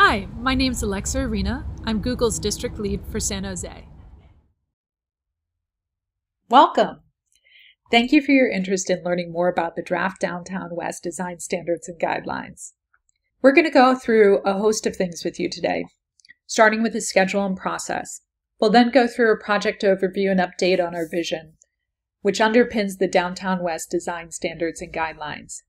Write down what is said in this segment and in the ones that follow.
Hi, my name's Alexa Arena. I'm Google's district lead for San Jose. Welcome. Thank you for your interest in learning more about the Draft Downtown West design standards and guidelines. We're going to go through a host of things with you today, starting with the schedule and process. We'll then go through a project overview and update on our vision, which underpins the Downtown West design standards and guidelines.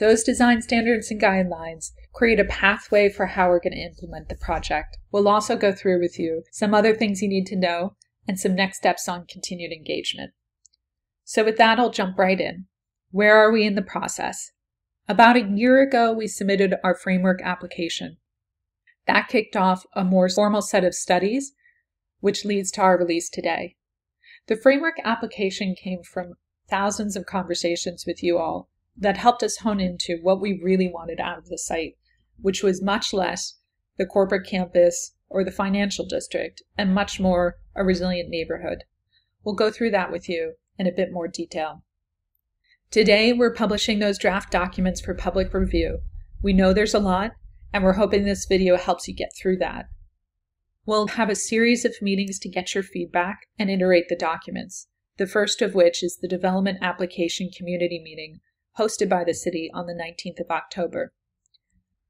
Those design standards and guidelines create a pathway for how we're going to implement the project. We'll also go through with you some other things you need to know and some next steps on continued engagement. So, with that, I'll jump right in. Where are we in the process? About a year ago, we submitted our framework application. That kicked off a more formal set of studies, which leads to our release today. The framework application came from thousands of conversations with you all that helped us hone into what we really wanted out of the site, which was much less the corporate campus or the financial district and much more a resilient neighborhood. We'll go through that with you in a bit more detail. Today, we're publishing those draft documents for public review. We know there's a lot, and we're hoping this video helps you get through that. We'll have a series of meetings to get your feedback and iterate the documents, the first of which is the Development Application Community Meeting, hosted by the City on the 19th of October.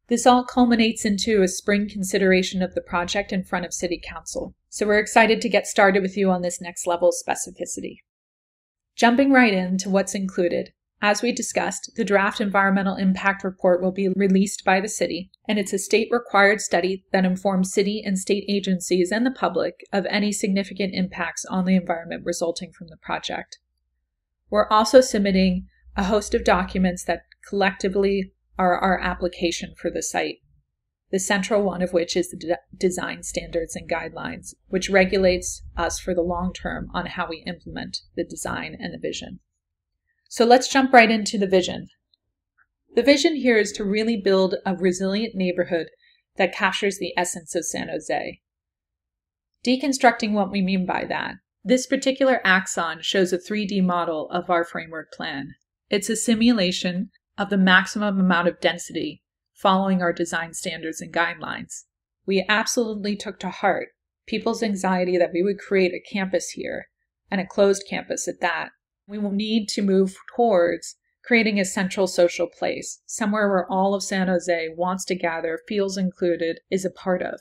This all culminates into a spring consideration of the project in front of City Council, so we're excited to get started with you on this next level of specificity. Jumping right into what's included, as we discussed, the draft environmental impact report will be released by the city, and it's a state required study that informs city and state agencies and the public of any significant impacts on the environment resulting from the project. We're also submitting a host of documents that collectively are our application for the site the central one of which is the de- design standards and guidelines, which regulates us for the long term on how we implement the design and the vision. So let's jump right into the vision. The vision here is to really build a resilient neighborhood that captures the essence of San Jose. Deconstructing what we mean by that, this particular axon shows a 3D model of our framework plan. It's a simulation of the maximum amount of density following our design standards and guidelines. We absolutely took to heart people's anxiety that we would create a campus here, and a closed campus at that. We will need to move towards creating a central social place, somewhere where all of San Jose wants to gather, feels included, is a part of.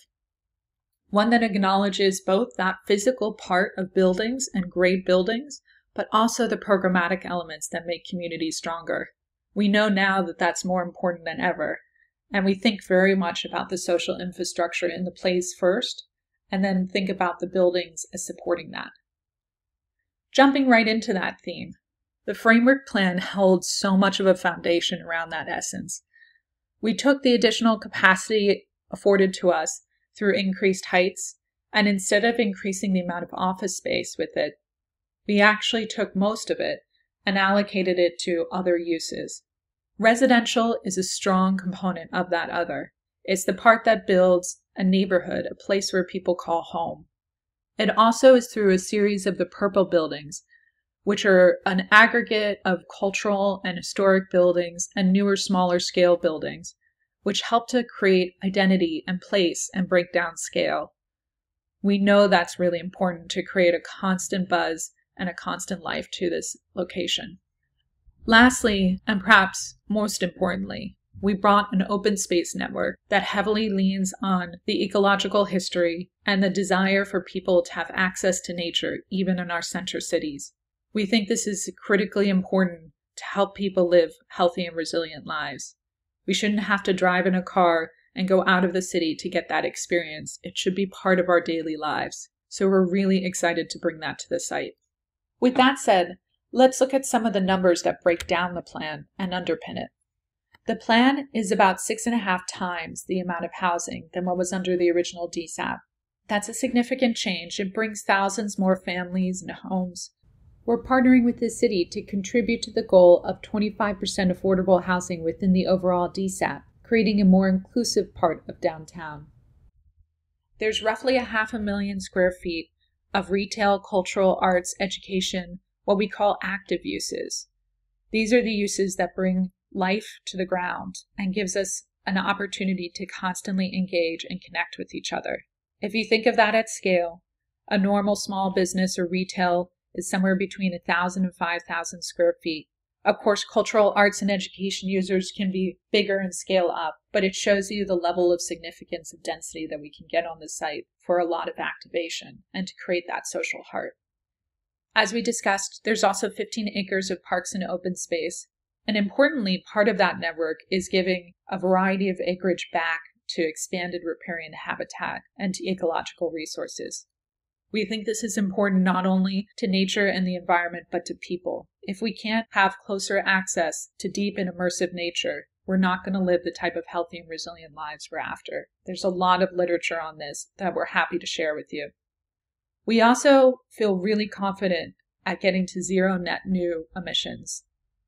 One that acknowledges both that physical part of buildings and great buildings, but also the programmatic elements that make communities stronger. We know now that that's more important than ever, and we think very much about the social infrastructure in the place first, and then think about the buildings as supporting that. Jumping right into that theme, the framework plan held so much of a foundation around that essence. We took the additional capacity afforded to us through increased heights, and instead of increasing the amount of office space with it, we actually took most of it and allocated it to other uses. Residential is a strong component of that other. It's the part that builds a neighborhood, a place where people call home. It also is through a series of the purple buildings, which are an aggregate of cultural and historic buildings and newer, smaller scale buildings, which help to create identity and place and break down scale. We know that's really important to create a constant buzz and a constant life to this location. Lastly, and perhaps most importantly, we brought an open space network that heavily leans on the ecological history and the desire for people to have access to nature, even in our center cities. We think this is critically important to help people live healthy and resilient lives. We shouldn't have to drive in a car and go out of the city to get that experience. It should be part of our daily lives. So we're really excited to bring that to the site. With that said, Let's look at some of the numbers that break down the plan and underpin it. The plan is about six and a half times the amount of housing than what was under the original DSAP. That's a significant change. It brings thousands more families and homes. We're partnering with the city to contribute to the goal of 25% affordable housing within the overall DSAP, creating a more inclusive part of downtown. There's roughly a half a million square feet of retail, cultural, arts, education, what we call active uses. These are the uses that bring life to the ground and gives us an opportunity to constantly engage and connect with each other. If you think of that at scale, a normal small business or retail is somewhere between 1,000 and 5,000 square feet. Of course, cultural arts and education users can be bigger and scale up, but it shows you the level of significance of density that we can get on the site for a lot of activation and to create that social heart. As we discussed, there's also 15 acres of parks and open space. And importantly, part of that network is giving a variety of acreage back to expanded riparian habitat and to ecological resources. We think this is important not only to nature and the environment, but to people. If we can't have closer access to deep and immersive nature, we're not going to live the type of healthy and resilient lives we're after. There's a lot of literature on this that we're happy to share with you. We also feel really confident at getting to zero net new emissions.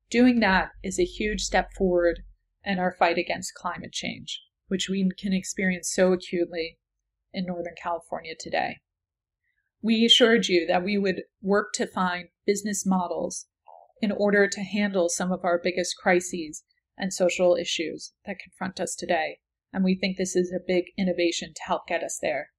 Doing that is a huge step forward in our fight against climate change, which we can experience so acutely in Northern California today. We assured you that we would work to find business models in order to handle some of our biggest crises and social issues that confront us today. And we think this is a big innovation to help get us there.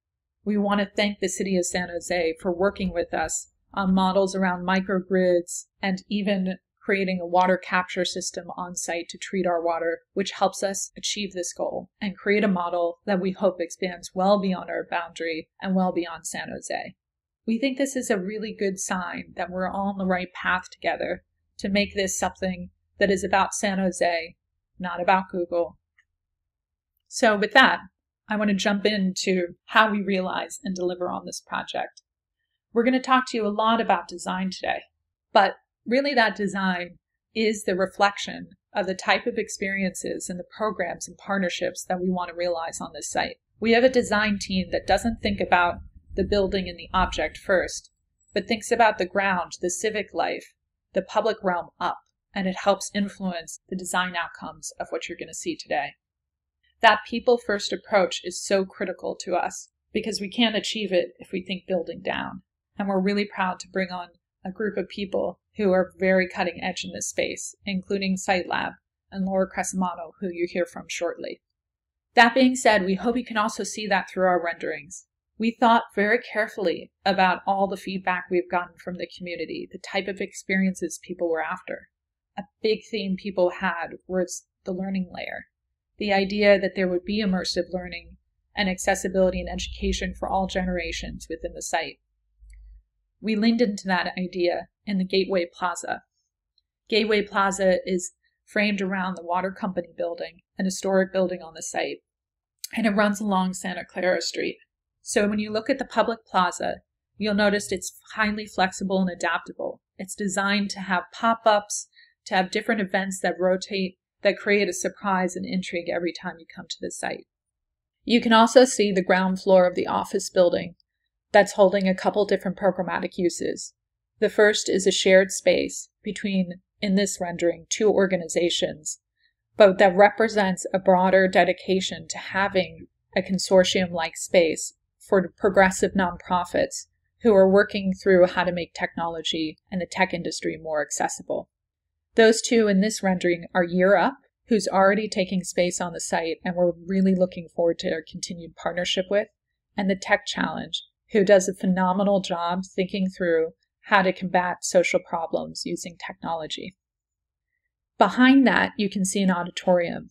We want to thank the City of San Jose for working with us on models around microgrids and even creating a water capture system on site to treat our water, which helps us achieve this goal and create a model that we hope expands well beyond our boundary and well beyond San Jose. We think this is a really good sign that we're all on the right path together to make this something that is about San Jose, not about Google. So, with that, I want to jump into how we realize and deliver on this project. We're going to talk to you a lot about design today, but really, that design is the reflection of the type of experiences and the programs and partnerships that we want to realize on this site. We have a design team that doesn't think about the building and the object first, but thinks about the ground, the civic life, the public realm up, and it helps influence the design outcomes of what you're going to see today. That people first approach is so critical to us because we can't achieve it if we think building down. And we're really proud to bring on a group of people who are very cutting edge in this space, including SiteLab and Laura Crescimano, who you hear from shortly. That being said, we hope you can also see that through our renderings. We thought very carefully about all the feedback we've gotten from the community, the type of experiences people were after. A big theme people had was the learning layer, the idea that there would be immersive learning and accessibility and education for all generations within the site. We leaned into that idea in the Gateway Plaza. Gateway Plaza is framed around the water company building, an historic building on the site, and it runs along Santa Clara Street. So when you look at the public plaza, you'll notice it's highly flexible and adaptable. It's designed to have pop ups, to have different events that rotate, that create a surprise and intrigue every time you come to the site. You can also see the ground floor of the office building that's holding a couple different programmatic uses. The first is a shared space between, in this rendering, two organizations, but that represents a broader dedication to having a consortium like space for progressive nonprofits who are working through how to make technology and the tech industry more accessible. Those two in this rendering are Year Up, who's already taking space on the site and we're really looking forward to our continued partnership with, and the Tech Challenge, who does a phenomenal job thinking through how to combat social problems using technology. Behind that, you can see an auditorium.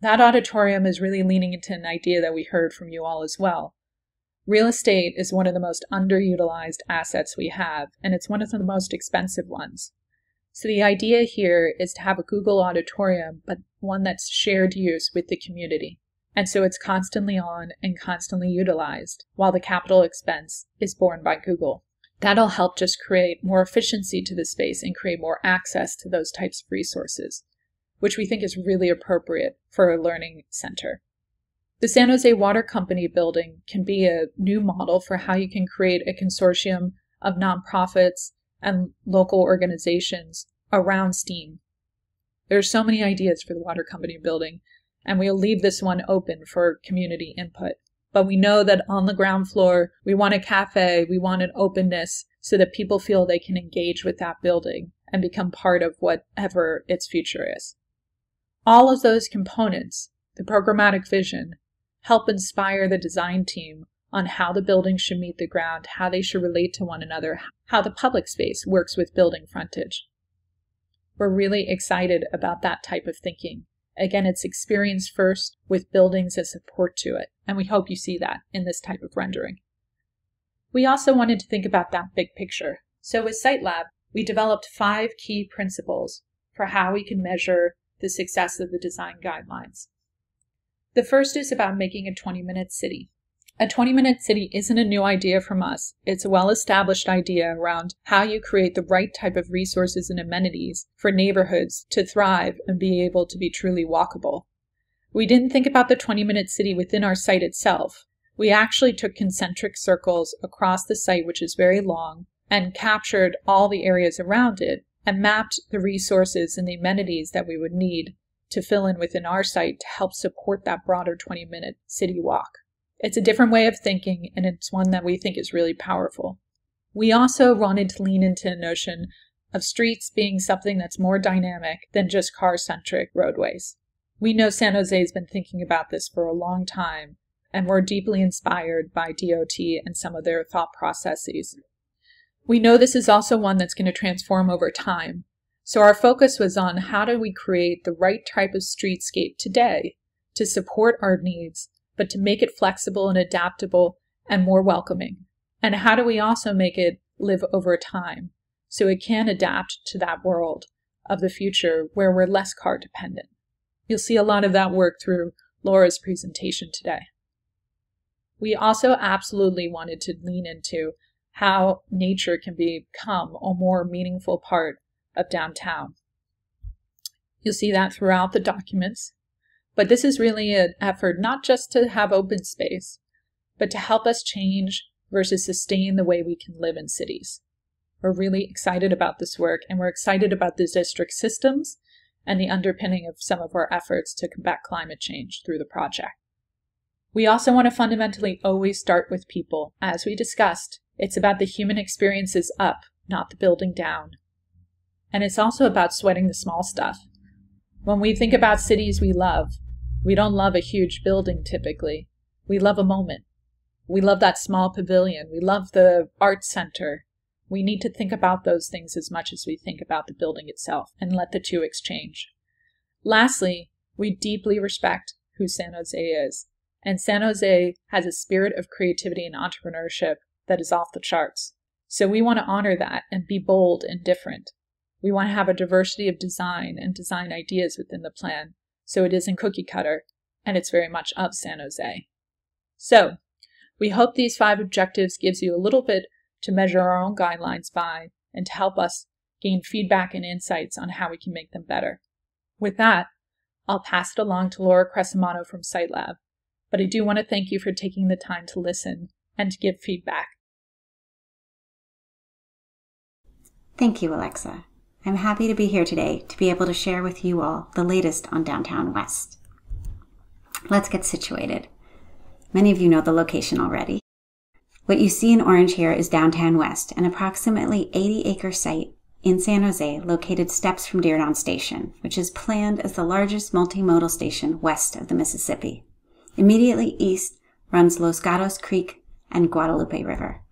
That auditorium is really leaning into an idea that we heard from you all as well, Real estate is one of the most underutilized assets we have, and it's one of the most expensive ones. So the idea here is to have a Google auditorium, but one that's shared use with the community. And so it's constantly on and constantly utilized, while the capital expense is borne by Google. That'll help just create more efficiency to the space and create more access to those types of resources, which we think is really appropriate for a learning center. The San Jose Water Company building can be a new model for how you can create a consortium of nonprofits and local organizations around STEAM. There are so many ideas for the water company building, and we'll leave this one open for community input. But we know that on the ground floor, we want a cafe, we want an openness so that people feel they can engage with that building and become part of whatever its future is. All of those components the programmatic vision, help inspire the design team on how the building should meet the ground, how they should relate to one another, how the public space works with building frontage. We're really excited about that type of thinking. Again, it's experience first with buildings as support to it, and we hope you see that in this type of rendering. We also wanted to think about that big picture. So with SiteLab, we developed five key principles for how we can measure the success of the design guidelines. The first is about making a 20 minute city. A 20 minute city isn't a new idea from us. It's a well established idea around how you create the right type of resources and amenities for neighborhoods to thrive and be able to be truly walkable. We didn't think about the 20 minute city within our site itself. We actually took concentric circles across the site, which is very long, and captured all the areas around it and mapped the resources and the amenities that we would need to fill in within our site to help support that broader 20 minute city walk. It's a different way of thinking, and it's one that we think is really powerful. We also wanted to lean into a notion of streets being something that's more dynamic than just car centric roadways. We know San Jose has been thinking about this for a long time, and we're deeply inspired by DOT and some of their thought processes. We know this is also one that's going to transform over time. So our focus was on how do we create the right type of streetscape today to support our needs but to make it flexible and adaptable and more welcoming? And how do we also make it live over time so it can adapt to that world of the future where we're less car dependent? You'll see a lot of that work through Laura's presentation today. We also absolutely wanted to lean into how nature can become a more meaningful part of downtown. You'll see that throughout the documents. But this is really an effort not just to have open space, but to help us change versus sustain the way we can live in cities. We're really excited about this work and we're excited about the district systems and the underpinning of some of our efforts to combat climate change through the project. We also want to fundamentally always start with people. As we discussed, it's about the human experiences up, not the building down. And it's also about sweating the small stuff. When we think about cities we love, we don't love a huge building typically. We love a moment. We love that small pavilion. We love the art center. We need to think about those things as much as we think about the building itself and let the two exchange. Lastly, we deeply respect who San Jose is. And San Jose has a spirit of creativity and entrepreneurship that is off the charts. So we want to honor that and be bold and different. We want to have a diversity of design and design ideas within the plan so it isn't cookie cutter, and it's very much of San Jose. So, we hope these five objectives gives you a little bit to measure our own guidelines by and to help us gain feedback and insights on how we can make them better. With that, I'll pass it along to Laura Crescimano from SiteLab, but I do want to thank you for taking the time to listen and to give feedback. Thank you, Alexa. I'm happy to be here today to be able to share with you all the latest on Downtown West. Let's get situated. Many of you know the location already. What you see in orange here is Downtown West, an approximately 80 acre site in San Jose located steps from Diridon Station, which is planned as the largest multimodal station west of the Mississippi. Immediately east runs Los Gatos Creek and Guadalupe River.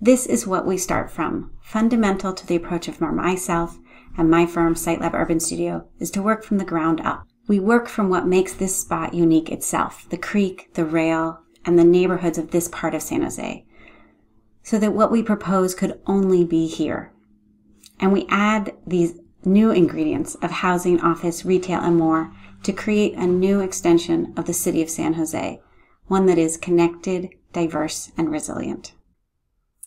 This is what we start from. Fundamental to the approach of myself and my firm, SiteLab Urban Studio, is to work from the ground up. We work from what makes this spot unique itself, the creek, the rail, and the neighborhoods of this part of San Jose, so that what we propose could only be here. And we add these new ingredients of housing, office, retail, and more to create a new extension of the city of San Jose, one that is connected, diverse, and resilient.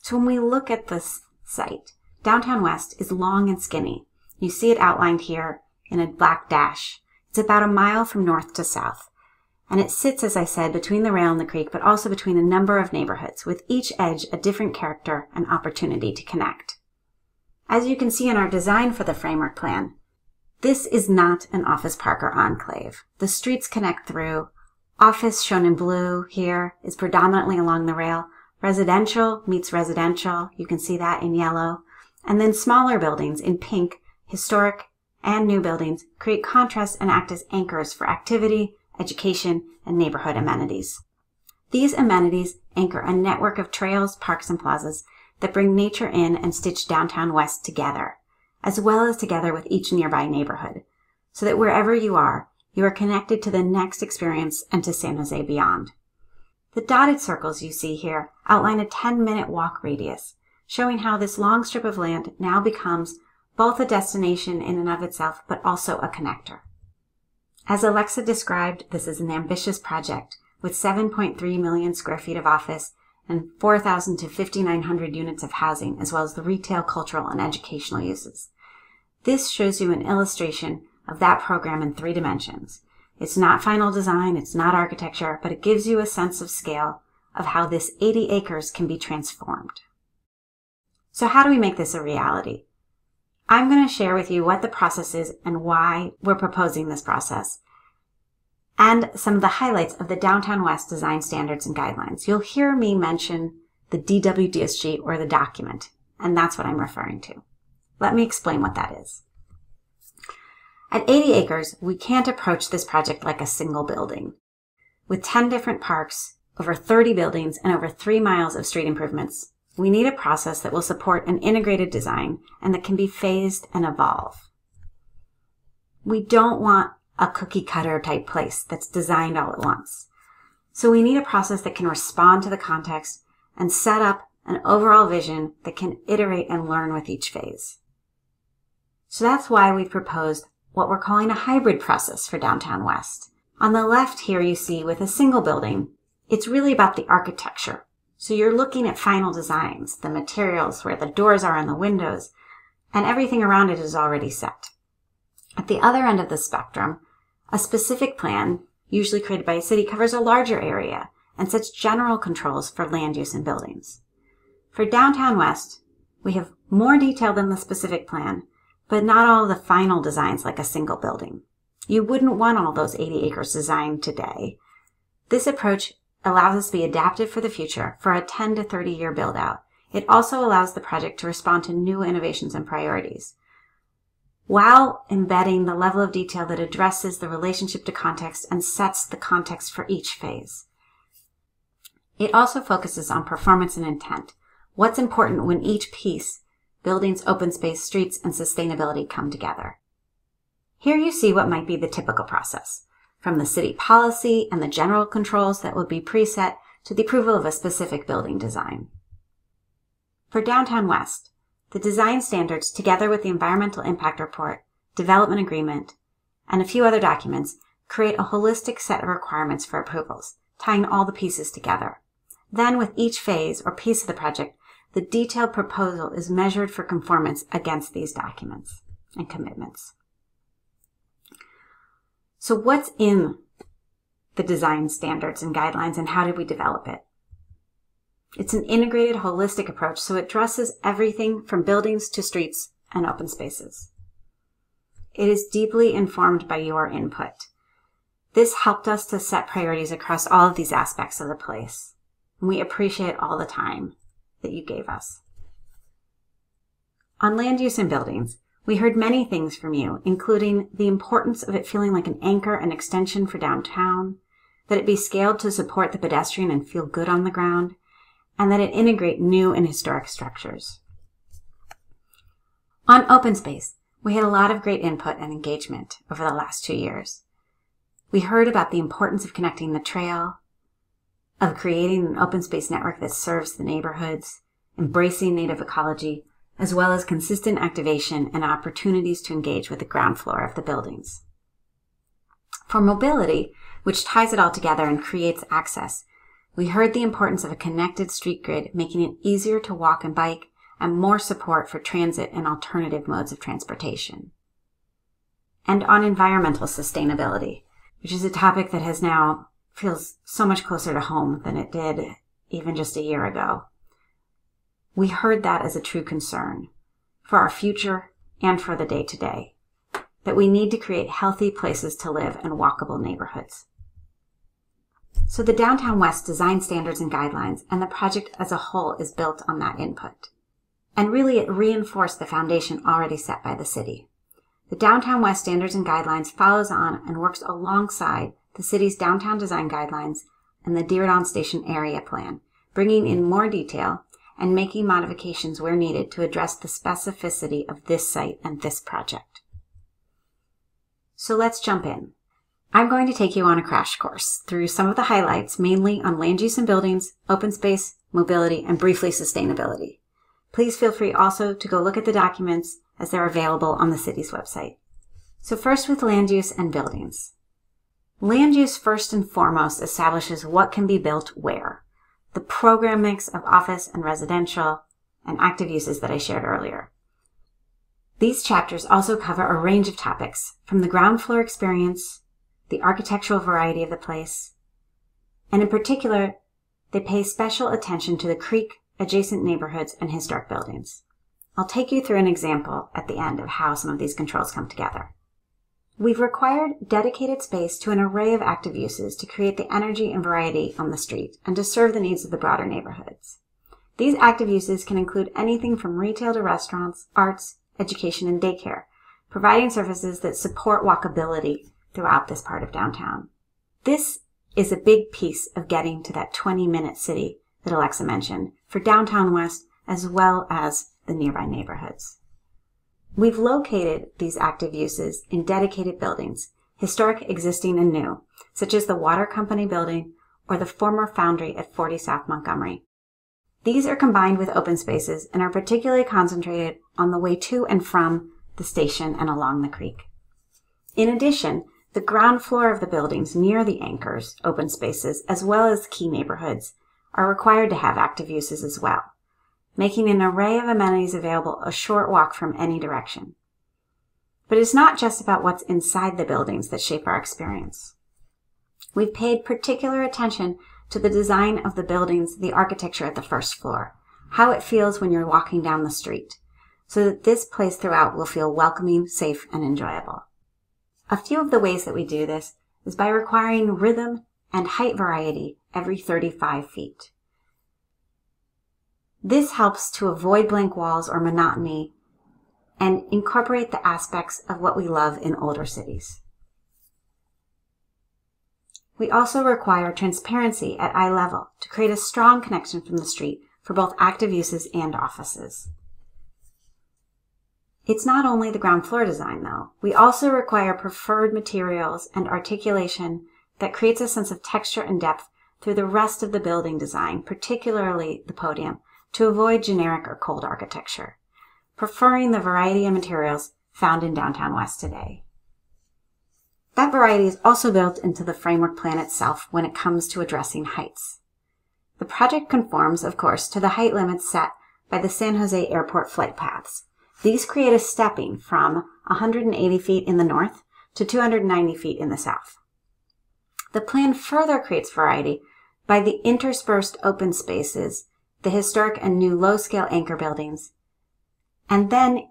So when we look at this site, Downtown West is long and skinny. You see it outlined here in a black dash. It's about a mile from north to south. And it sits, as I said, between the rail and the creek, but also between a number of neighborhoods, with each edge a different character and opportunity to connect. As you can see in our design for the framework plan, this is not an office park or enclave. The streets connect through. Office, shown in blue here, is predominantly along the rail, Residential meets residential. You can see that in yellow. And then smaller buildings in pink, historic and new buildings create contrast and act as anchors for activity education, and neighborhood amenities. These amenities anchor a network of trails, parks, and plazas that bring nature in and stitch downtown West together, as well as together with each nearby neighborhood, so that wherever you are, you are connected to the next experience and to San Jose beyond. The dotted circles you see here outline a 10 minute walk radius, showing how this long strip of land now becomes both a destination in and of itself, but also a connector. As Alexa described, this is an ambitious project with 7.3 million square feet of office and 4,000 to 5,900 units of housing, as well as the retail, cultural, and educational uses. This shows you an illustration of that program in three dimensions. It's not final design, it's not architecture, but it gives you a sense of scale of how this 80 acres can be transformed. So how do we make this a reality? I'm going to share with you what the process is and why we're proposing this process and some of the highlights of the Downtown West design standards and guidelines. You'll hear me mention the DWDSG or the document, and that's what I'm referring to. Let me explain what that is. At 80 acres, we can't approach this project like a single building. With 10 different parks, over 30 buildings, and over 3 miles of street improvements, we need a process that will support an integrated design and that can be phased and evolve. We don't want a cookie cutter type place that's designed all at once. So we need a process that can respond to the context and set up an overall vision that can iterate and learn with each phase. So that's why we've proposed what we're calling a hybrid process for Downtown West. On the left here you see with a single building, it's really about the architecture. So you're looking at final designs, the materials, where the doors are and the windows, and everything around it is already set. At the other end of the spectrum, a specific plan, usually created by a city, covers a larger area and sets general controls for land use and buildings. For Downtown West, we have more detail than the specific plan, but not all the final designs like a single building. You wouldn't want all those 80 acres designed today. This approach allows us to be adaptive for the future for a 10 to 30 year build out. It also allows the project to respond to new innovations and priorities while embedding the level of detail that addresses the relationship to context and sets the context for each phase. It also focuses on performance and intent. What's important when each piece buildings, open space, streets, and sustainability come together. Here you see what might be the typical process, from the city policy and the general controls that would be preset to the approval of a specific building design. For Downtown West, the design standards, together with the environmental impact report, development agreement, and a few other documents, create a holistic set of requirements for approvals, tying all the pieces together. Then, with each phase or piece of the project, the detailed proposal is measured for conformance against these documents and commitments. So what's in the design standards and guidelines and how did we develop it? It's an integrated holistic approach, so it addresses everything from buildings to streets and open spaces. It is deeply informed by your input. This helped us to set priorities across all of these aspects of the place. We appreciate all the time that you gave us. On land use and buildings, we heard many things from you, including the importance of it feeling like an anchor and extension for downtown, that it be scaled to support the pedestrian and feel good on the ground, and that it integrate new and historic structures. On open space, we had a lot of great input and engagement over the last two years. We heard about the importance of connecting the trail, of creating an open space network that serves the neighborhoods, embracing native ecology, as well as consistent activation and opportunities to engage with the ground floor of the buildings. For mobility, which ties it all together and creates access, we heard the importance of a connected street grid, making it easier to walk and bike and more support for transit and alternative modes of transportation. And on environmental sustainability, which is a topic that has now feels so much closer to home than it did even just a year ago. We heard that as a true concern for our future and for the day to day, that we need to create healthy places to live and walkable neighborhoods. So the Downtown West design standards and guidelines and the project as a whole is built on that input. And really it reinforced the foundation already set by the city. The Downtown West standards and guidelines follows on and works alongside the city's downtown design guidelines, and the Diridon Station area plan, bringing in more detail and making modifications where needed to address the specificity of this site and this project. So let's jump in. I'm going to take you on a crash course through some of the highlights, mainly on land use and buildings, open space, mobility, and briefly sustainability. Please feel free also to go look at the documents as they're available on the city's website. So first with land use and buildings. Land use first and foremost establishes what can be built where. The program mix of office and residential and active uses that I shared earlier. These chapters also cover a range of topics from the ground floor experience, the architectural variety of the place, and in particular, they pay special attention to the creek, adjacent neighborhoods, and historic buildings. I'll take you through an example at the end of how some of these controls come together. We've required dedicated space to an array of active uses to create the energy and variety on the street and to serve the needs of the broader neighborhoods. These active uses can include anything from retail to restaurants, arts, education, and daycare, providing services that support walkability throughout this part of downtown. This is a big piece of getting to that 20 minute city that Alexa mentioned for downtown West as well as the nearby neighborhoods. We've located these active uses in dedicated buildings, historic, existing, and new, such as the Water Company building or the former foundry at 40 South Montgomery. These are combined with open spaces and are particularly concentrated on the way to and from the station and along the creek. In addition, the ground floor of the buildings near the anchors, open spaces, as well as key neighborhoods, are required to have active uses as well making an array of amenities available a short walk from any direction. But it's not just about what's inside the buildings that shape our experience. We've paid particular attention to the design of the buildings, the architecture at the first floor, how it feels when you're walking down the street, so that this place throughout will feel welcoming, safe, and enjoyable. A few of the ways that we do this is by requiring rhythm and height variety every 35 feet. This helps to avoid blank walls or monotony and incorporate the aspects of what we love in older cities. We also require transparency at eye level to create a strong connection from the street for both active uses and offices. It's not only the ground floor design though. We also require preferred materials and articulation that creates a sense of texture and depth through the rest of the building design, particularly the podium, to avoid generic or cold architecture, preferring the variety of materials found in downtown West today. That variety is also built into the framework plan itself when it comes to addressing heights. The project conforms, of course, to the height limits set by the San Jose Airport flight paths. These create a stepping from 180 feet in the north to 290 feet in the south. The plan further creates variety by the interspersed open spaces the historic and new low scale anchor buildings. And then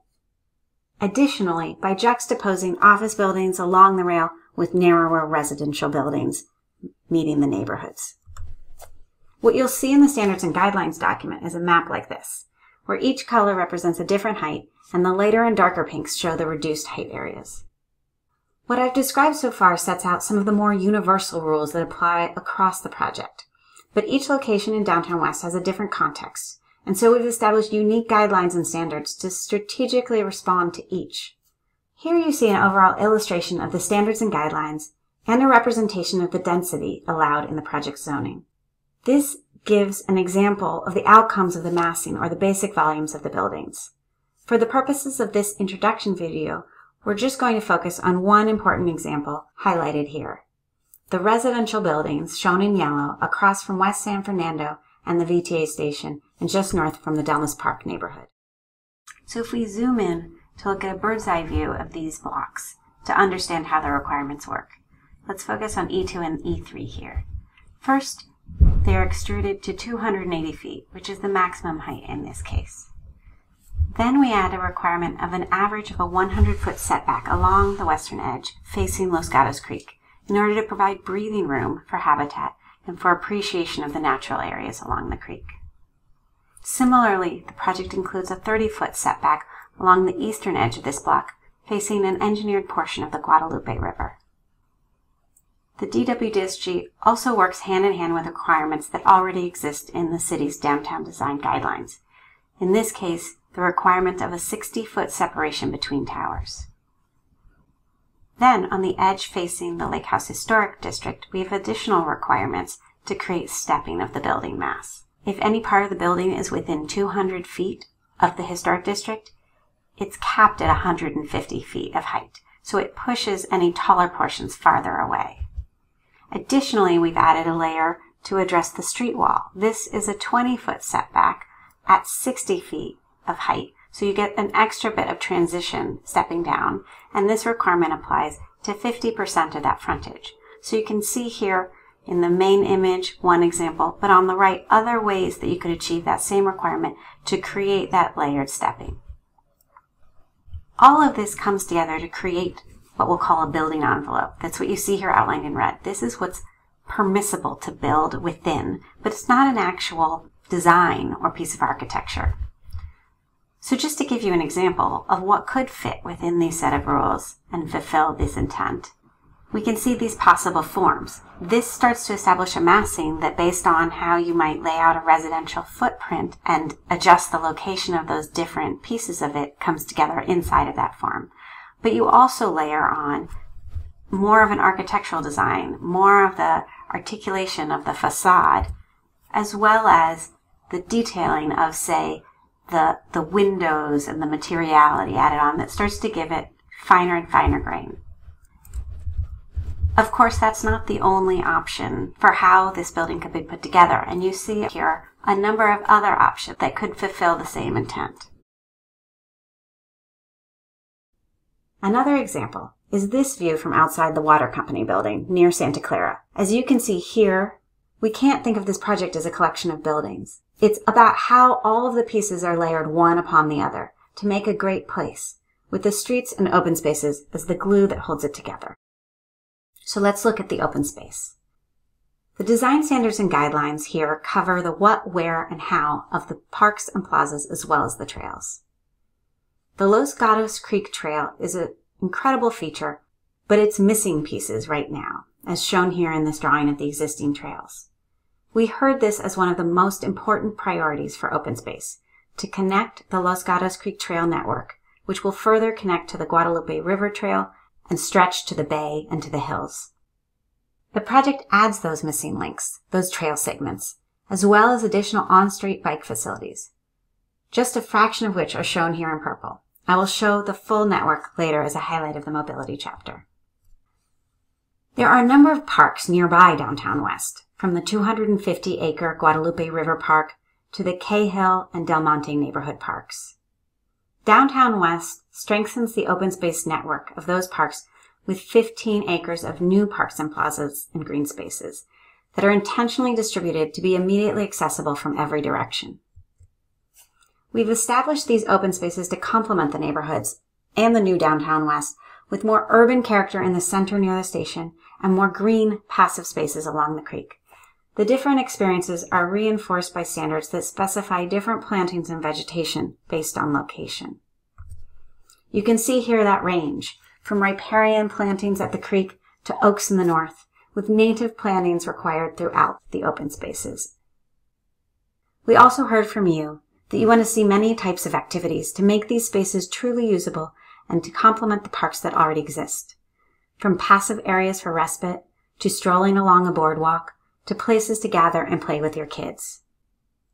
additionally by juxtaposing office buildings along the rail with narrower residential buildings meeting the neighborhoods. What you'll see in the standards and guidelines document is a map like this, where each color represents a different height and the lighter and darker pinks show the reduced height areas. What I've described so far sets out some of the more universal rules that apply across the project. But each location in downtown West has a different context, and so we've established unique guidelines and standards to strategically respond to each. Here you see an overall illustration of the standards and guidelines and a representation of the density allowed in the project zoning. This gives an example of the outcomes of the massing or the basic volumes of the buildings. For the purposes of this introduction video, we're just going to focus on one important example highlighted here the residential buildings shown in yellow across from West San Fernando and the VTA station and just north from the Delmas Park neighborhood. So if we zoom in to look at a bird's eye view of these blocks to understand how the requirements work, let's focus on E2 and E3 here. First, they are extruded to 280 feet, which is the maximum height in this case. Then we add a requirement of an average of a 100 foot setback along the western edge facing Los Gatos Creek in order to provide breathing room for habitat and for appreciation of the natural areas along the creek. Similarly, the project includes a 30 foot setback along the eastern edge of this block, facing an engineered portion of the Guadalupe River. the DWDSG also works hand in hand with requirements that already exist in the city's downtown design guidelines. In this case, the requirement of a 60 foot separation between towers. Then, on the edge facing the Lake House Historic District, we have additional requirements to create stepping of the building mass. If any part of the building is within 200 feet of the Historic District, it's capped at 150 feet of height, so it pushes any taller portions farther away. Additionally, we've added a layer to address the street wall. This is a 20 foot setback at 60 feet of height. So you get an extra bit of transition stepping down, and this requirement applies to 50% of that frontage. So you can see here in the main image, one example, but on the right, other ways that you could achieve that same requirement to create that layered stepping. All of this comes together to create what we'll call a building envelope. That's what you see here outlined in red. This is what's permissible to build within, but it's not an actual design or piece of architecture. So just to give you an example of what could fit within these set of rules and fulfill this intent, we can see these possible forms. This starts to establish a massing that based on how you might lay out a residential footprint and adjust the location of those different pieces of it comes together inside of that form but you also layer on more of an architectural design, more of the articulation of the facade, as well as the detailing of, say, the, the windows and the materiality added on that starts to give it finer and finer grain. Of course, that's not the only option for how this building could be put together, and you see here a number of other options that could fulfill the same intent. Another example is this view from outside the water company building near Santa Clara. As you can see here, we can't think of this project as a collection of buildings. It's about how all of the pieces are layered one upon the other to make a great place, with the streets and open spaces as the glue that holds it together. So let's look at the open space. The design standards and guidelines here cover the what, where, and how of the parks and plazas as well as the trails. The Los Gatos Creek Trail is an incredible feature, but it's missing pieces right now, as shown here in this drawing of the existing trails. We heard this as one of the most important priorities for open space, to connect the Los Gatos Creek Trail network, which will further connect to the Guadalupe River Trail and stretch to the bay and to the hills. The project adds those missing links, those trail segments, as well as additional on-street bike facilities, just a fraction of which are shown here in purple. I will show the full network later as a highlight of the mobility chapter. There are a number of parks nearby downtown West, from the 250 acre Guadalupe River Park to the Cahill and Del Monte neighborhood parks. Downtown West strengthens the open space network of those parks with 15 acres of new parks and plazas and green spaces that are intentionally distributed to be immediately accessible from every direction. We've established these open spaces to complement the neighborhoods and the new downtown west with more urban character in the center near the station and more green passive spaces along the creek. The different experiences are reinforced by standards that specify different plantings and vegetation based on location. You can see here that range from riparian plantings at the creek to oaks in the north, with native plantings required throughout the open spaces. We also heard from you that you want to see many types of activities to make these spaces truly usable and to complement the parks that already exist. From passive areas for respite to strolling along a boardwalk to places to gather and play with your kids.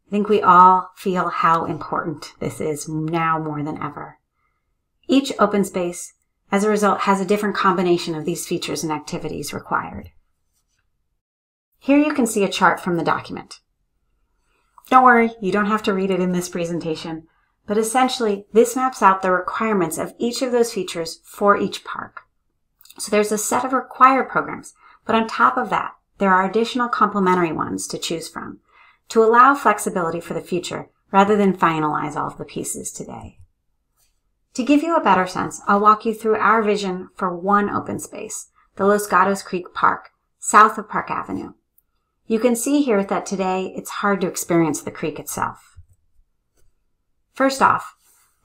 I think we all feel how important this is now more than ever. Each open space, as a result, has a different combination of these features and activities required. Here you can see a chart from the document. Don't worry, you don't have to read it in this presentation, but essentially this maps out the requirements of each of those features for each park. So there's a set of required programs, but on top of that, there are additional complementary ones to choose from to allow flexibility for the future rather than finalize all of the pieces today. To give you a better sense, I'll walk you through our vision for one open space, the Los Gatos Creek Park, south of Park Avenue. You can see here that today it's hard to experience the creek itself. First off,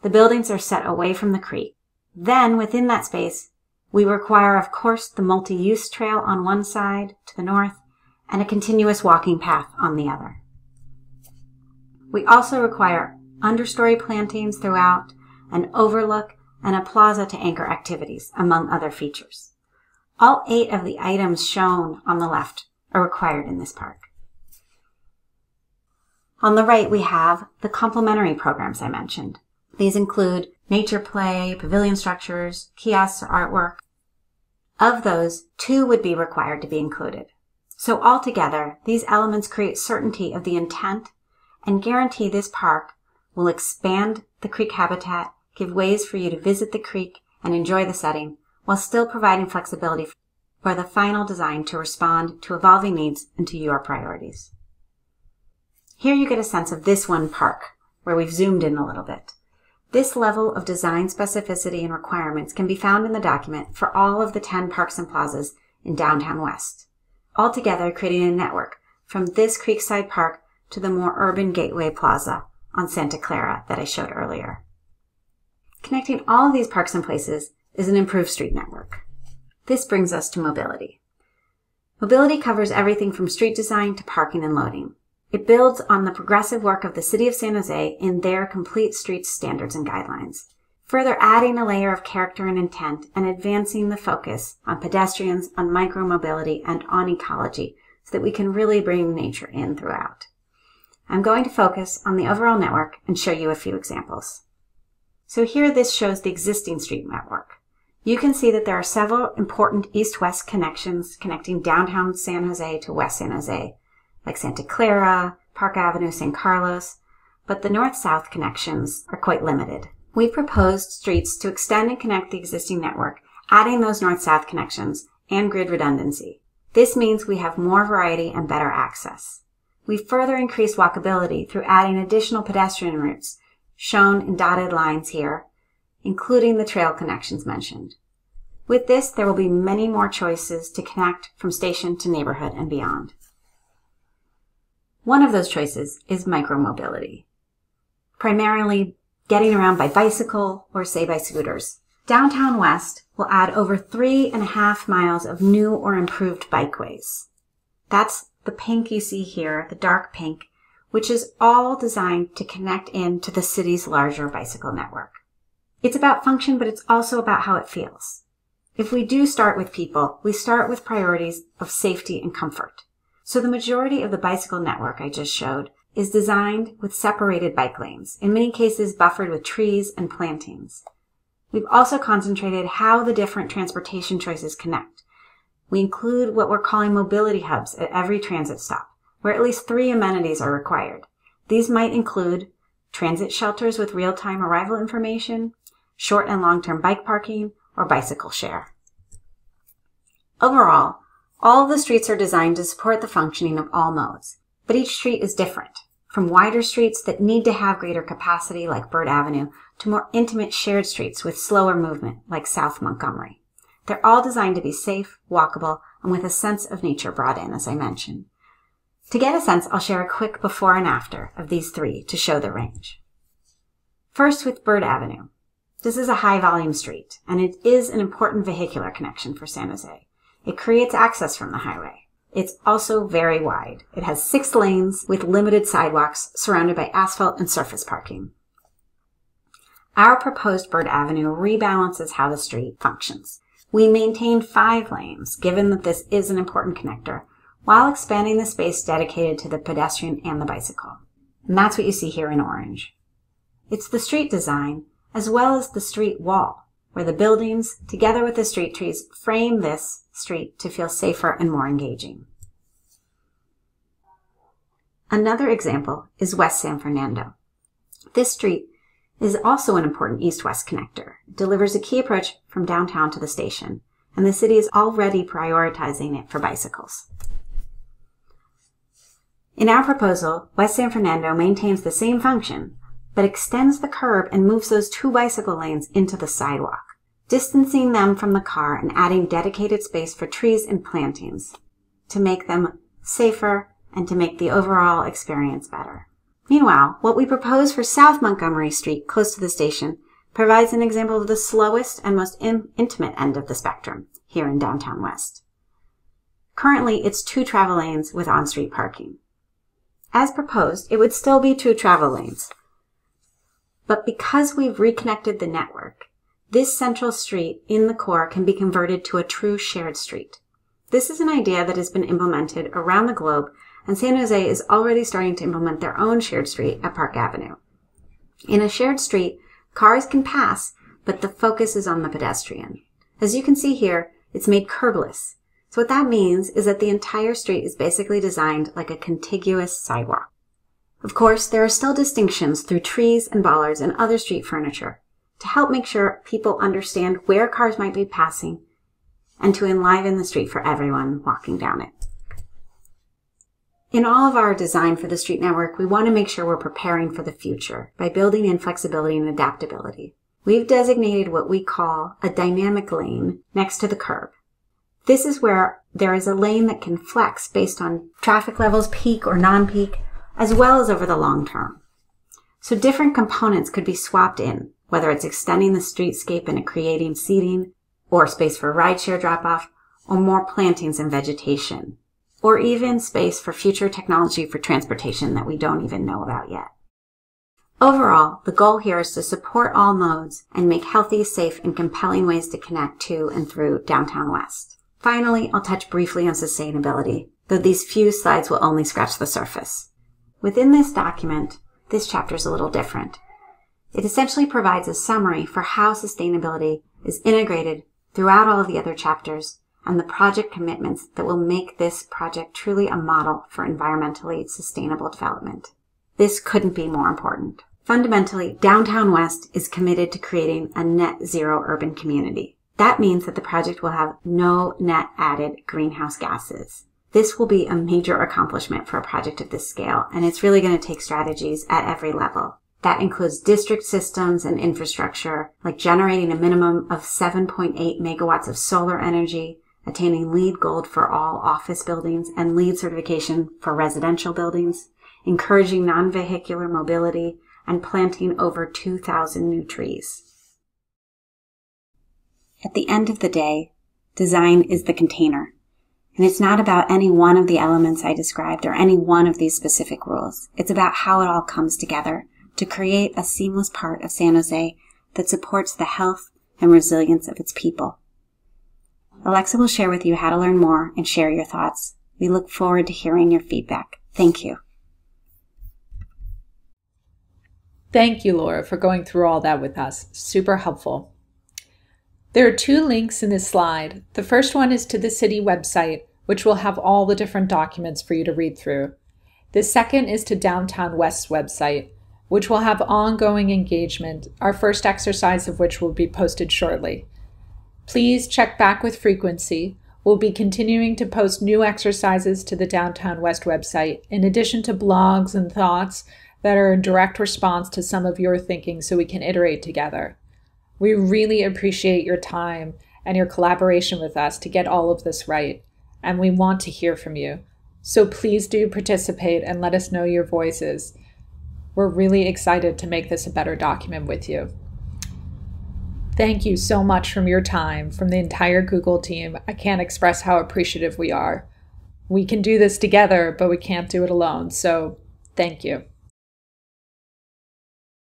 the buildings are set away from the creek. Then within that space, We require, of course, the multi-use trail on one side to the north and a continuous walking path on the other. We also require understory plantings throughout, an overlook, and a plaza to anchor activities, among other features. All eight of the items shown on the left are required in this park. On the right, we have the complementary programs I mentioned. These include nature play, pavilion structures, kiosks or artwork. Of those, two would be required to be included. So altogether, these elements create certainty of the intent and guarantee this park will expand the creek habitat, give ways for you to visit the creek and enjoy the setting, while still providing flexibility for the final design to respond to evolving needs and to your priorities. Here you get a sense of this one park, where we've zoomed in a little bit. This level of design specificity and requirements can be found in the document for all of the 10 parks and plazas in downtown West, altogether creating a network from this Creekside Park to the more urban Gateway Plaza on Santa Clara that I showed earlier. Connecting all of these parks and places is an improved street network. This brings us to mobility. Mobility covers everything from street design to parking and loading. It builds on the progressive work of the City of San Jose in their complete streets standards and guidelines, further adding a layer of character and intent and advancing the focus on pedestrians, on micromobility, and on ecology so that we can really bring nature in throughout. I'm going to focus on the overall network and show you a few examples. So here this shows the existing street network. You can see that there are several important east-west connections connecting downtown San Jose to West San Jose, like Santa Clara, Park Avenue, San Carlos, but the north-south connections are quite limited. We proposed streets to extend and connect the existing network, adding those north-south connections and grid redundancy. This means we have more variety and better access. We further increase walkability through adding additional pedestrian routes, shown in dotted lines here, including the trail connections mentioned. With this, there will be many more choices to connect from station to neighborhood and beyond. One of those choices is micromobility, primarily getting around by bicycle or say by scooters. Downtown West will add over three and a half miles of new or improved bikeways. That's the pink you see here, the dark pink, which is all designed to connect in to the city's larger bicycle network. It's about function, but it's also about how it feels. If we do start with people, we start with priorities of safety and comfort. So the majority of the bicycle network I just showed is designed with separated bike lanes, in many cases buffered with trees and plantings. We've also concentrated how the different transportation choices connect. We include what we're calling mobility hubs at every transit stop, where at least three amenities are required. These might include transit shelters with real-time arrival information, short and long-term bike parking, or bicycle share. Overall, all of the streets are designed to support the functioning of all modes, but each street is different, from wider streets that need to have greater capacity like Bird Avenue to more intimate shared streets with slower movement like South Montgomery. They're all designed to be safe, walkable, and with a sense of nature brought in, as I mentioned. To get a sense, I'll share a quick before and after of these three to show the range. First with Bird Avenue. This is a high volume street, and it is an important vehicular connection for San Jose. It creates access from the highway. It's also very wide. It has six lanes with limited sidewalks surrounded by asphalt and surface parking. Our proposed Bird Avenue rebalances how the street functions. We maintain five lanes, given that this is an important connector, while expanding the space dedicated to the pedestrian and the bicycle. And that's what you see here in orange. It's the street design, as well as the street wall, where the buildings, together with the street trees, frame this street to feel safer and more engaging. Another example is West San Fernando. This street is also an important east-west connector. It delivers a key approach from downtown to the station, and the city is already prioritizing it for bicycles. In our proposal, West San Fernando maintains the same function, but extends the curb and moves those two bicycle lanes into the sidewalk distancing them from the car and adding dedicated space for trees and plantings to make them safer and to make the overall experience better. Meanwhile, what we propose for South Montgomery Street, close to the station, provides an example of the slowest and most in- intimate end of the spectrum here in downtown West. Currently, it's two travel lanes with on-street parking. As proposed, it would still be two travel lanes. But because we've reconnected the network, this central street in the core can be converted to a true shared street. This is an idea that has been implemented around the globe, and San Jose is already starting to implement their own shared street at Park Avenue. In a shared street, cars can pass, but the focus is on the pedestrian. As you can see here, it's made curbless. So what that means is that the entire street is basically designed like a contiguous sidewalk. Of course, there are still distinctions through trees and bollards and other street furniture to help make sure people understand where cars might be passing and to enliven the street for everyone walking down it. In all of our design for the street network, we want to make sure we're preparing for the future by building in flexibility and adaptability. We've designated what we call a dynamic lane next to the curb. This is where there is a lane that can flex based on traffic levels, peak or non-peak, as well as over the long term. So different components could be swapped in, whether it's extending the streetscape and creating seating, or space for rideshare drop-off, or more plantings and vegetation, or even space for future technology for transportation that we don't even know about yet. Overall, the goal here is to support all modes and make healthy, safe, and compelling ways to connect to and through downtown West. Finally, I'll touch briefly on sustainability, though these few slides will only scratch the surface. Within this document, this chapter is a little different. It essentially provides a summary for how sustainability is integrated throughout all of the other chapters and the project commitments that will make this project truly a model for environmentally sustainable development. This couldn't be more important. Fundamentally, Downtown West is committed to creating a net zero urban community. That means that the project will have no net added greenhouse gases. This will be a major accomplishment for a project of this scale, and it's really going to take strategies at every level. That includes district systems and infrastructure, like generating a minimum of 7.8 megawatts of solar energy, attaining LEED Gold for all office buildings and LEED certification for residential buildings, encouraging non-vehicular mobility, and planting over 2,000 new trees. At the end of the day, design is the container. And it's not about any one of the elements I described or any one of these specific rules. It's about how it all comes together to create a seamless part of San Jose that supports the health and resilience of its people. Alexa will share with you how to learn more and share your thoughts. We look forward to hearing your feedback. Thank you. Thank you, Laura, for going through all that with us. Super helpful. There are two links in this slide. The first one is to the city website, which will have all the different documents for you to read through. The second is to Downtown West's website, which will have ongoing engagement, our first exercise of which will be posted shortly. Please check back with frequency. We'll be continuing to post new exercises to the Downtown West website, in addition to blogs and thoughts that are a direct response to some of your thinking so we can iterate together. We really appreciate your time and your collaboration with us to get all of this right, and we want to hear from you. So please do participate and let us know your voices. We're really excited to make this a better document with you. Thank you so much from your time, from the entire Google team. I can't express how appreciative we are. We can do this together, but we can't do it alone. So thank you.